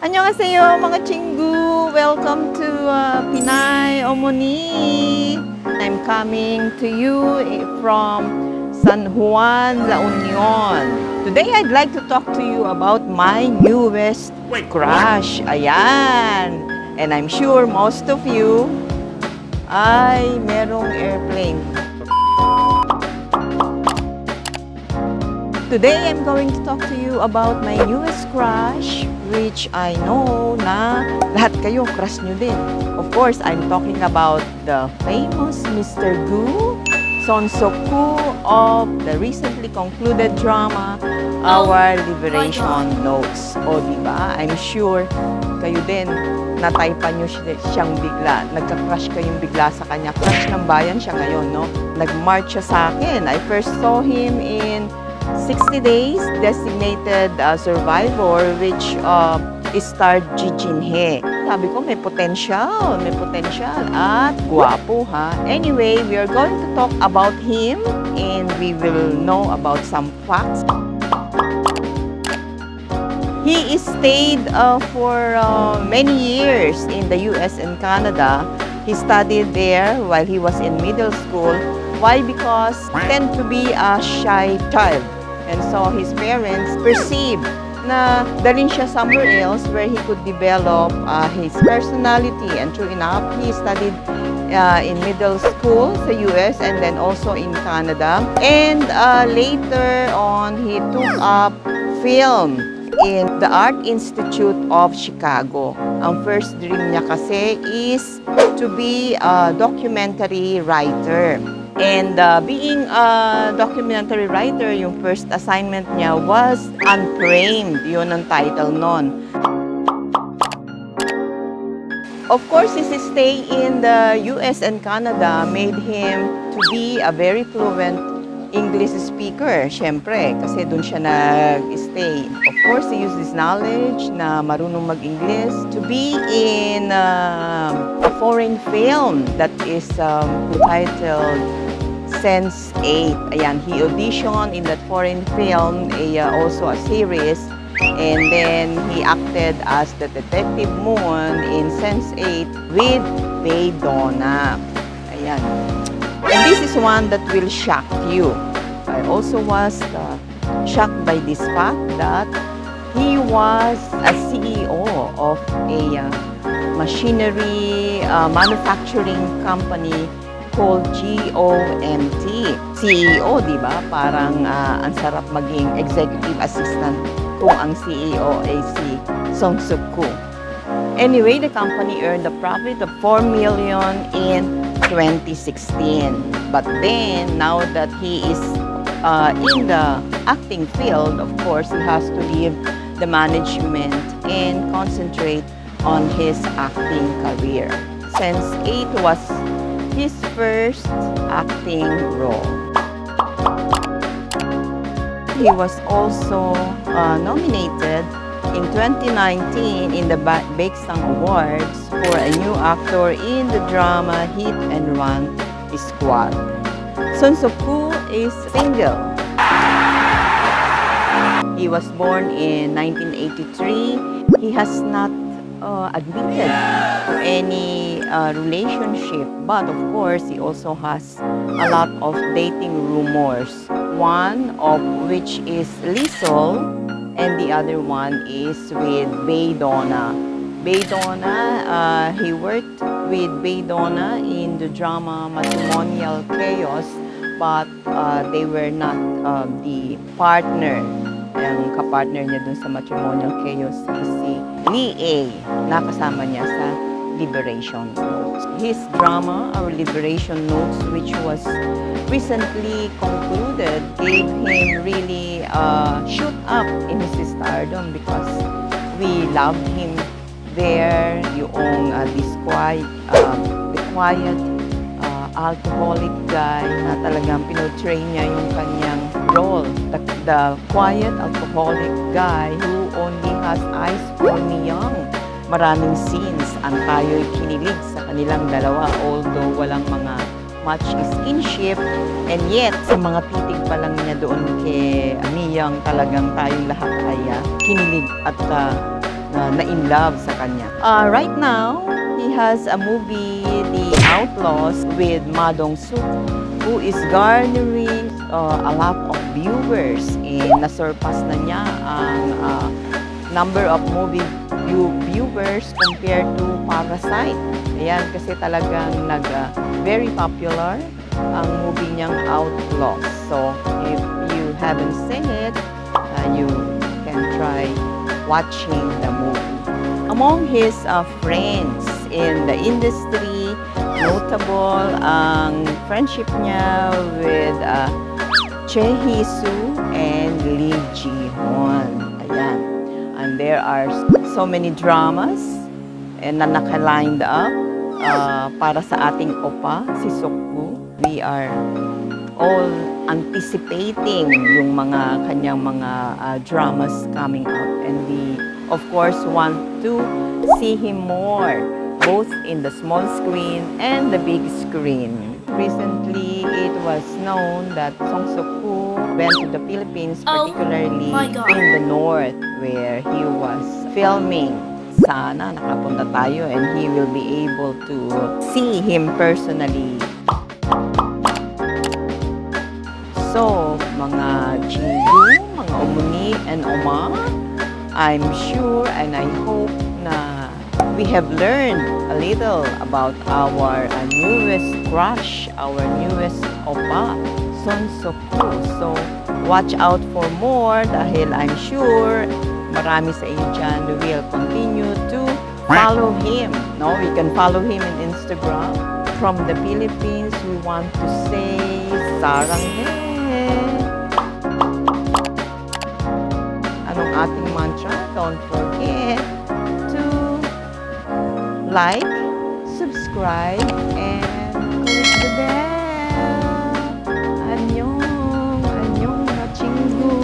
Annyeonghaseyo mga chingu! Welcome to uh, Pinay Omoni! I'm coming to you from San Juan, La Union. Today I'd like to talk to you about my newest crush. Ayan! And I'm sure most of you ay merong airplane. Today, I'm going to talk to you about my newest crush, which I know na lahat kayo crush nyo din. Of course, I'm talking about the famous Mr. Gu, Son Soku of the recently concluded drama, Our Liberation Notes. O, di ba? I'm sure kayo din, nataypan nyo siya- siyang bigla. Nagka-crush kayong bigla sa kanya. Crush ng bayan siya ngayon, no? Nag-march siya sa akin. I first saw him in 60 Days Designated uh, Survivor which uh, starred Ji Jin He. Sabi ko may potential, may potential at guwapo ha. Anyway, we are going to talk about him and we will know about some facts. He stayed uh, for uh, many years in the US and Canada. He studied there while he was in middle school. Why? Because he tend to be a shy child. And so his parents perceived na dalhin siya somewhere else where he could develop uh, his personality. And true enough, he studied uh, in middle school sa US and then also in Canada. And uh, later on, he took up film in the Art Institute of Chicago. Ang first dream niya kasi is to be a documentary writer. And uh, being a documentary writer, yung first assignment niya was Unframed. Yun ang title nun. Of course, his stay in the US and Canada made him to be a very fluent English speaker, syempre, kasi doon siya nag-stay. Of course, he used his knowledge na marunong mag-English to be in um, a foreign film that is um, titled Sense 8. Ayan, he auditioned in that foreign film, a, uh, also a series, and then he acted as the Detective Moon in Sense 8 with Faye Donna. Ayan. And this is one that will shock you. I also was uh, shocked by this fact that he was a CEO of a uh, machinery uh, manufacturing company called GOMT. CEO, di ba? Parang uh, ang sarap maging executive assistant kung ang CEO ay si Song Suk Koo. Anyway, the company earned a profit of 4 million in 2016. But then, now that he is uh, in the acting field, of course, he has to leave the management and concentrate on his acting career. Since it was his first acting role. He was also uh, nominated in 2019 in the Ba- Bakestang Awards for a new actor in the drama Hit and Run Squad. Son Soo-koo is single. He was born in 1983. He has not uh, admitted any uh, relationship, but of course, he also has a lot of dating rumors. One of which is Lizzo, and the other one is with Baydonna. Baydonna, uh, he worked with Baydonna in the drama Matrimonial Chaos, but uh, they were not uh, the partner. Ang kapartner niya dun sa Matrimonial Chaos is si Lee A. Nakasama niya sa Liberation Notes. His drama, Our Liberation Notes, which was recently concluded, gave him really uh, shoot up in his stardom because we loved him there, yung uh, this quiet, um, the quiet uh, alcoholic guy na talagang pinotray niya yung kanyang role. The, the quiet alcoholic guy who only has eyes for me young. Maraming scenes ang tayo'y kinilig sa kanilang dalawa although walang mga much skinship and yet sa mga titig pa lang niya doon kay Amiyang talagang tayong lahat ay uh, kinilig at uh, na, na in love sa kanya. Uh, right now, he has a movie, The Outlaws, with Ma Dong-suk, who is garnering uh, a lot of viewers. And nasurpass na niya ang uh, number of movie view viewers compared to Parasite. Ayan, kasi talagang nag, uh, very popular ang movie niyang Outlaws. So, if you haven't seen it, uh, you can try watching the movie. Among his uh, friends in the industry, notable ang friendship niya with uh, Che Hee-soo and Lee Ji-hoon. Ayan. And there are so many dramas and na naka-lined up uh, para sa ating opa, si Sokbu. We are all anticipating yung mga kanyang mga uh, dramas coming up and we of course want to see him more both in the small screen and the big screen. Recently, it was known that Song Soo-koo went to the Philippines, Oh particularly God. in the north where he was filming. Sana nakapunta tayo and he will be able to see him personally So, mga Chingu, mga Umuni and Oma, I'm sure and I hope na we have learned a little about our uh, newest crush, our newest Opa, Son Soku. So, watch out for more dahil I'm sure marami sa inyo dyan will continue to follow him. No, we can follow him in Instagram. From the Philippines, we want to say Saranghe. Anong ating mantra? Don't forget to like, subscribe, and click the bell. Annyeong, annyeong na chingu.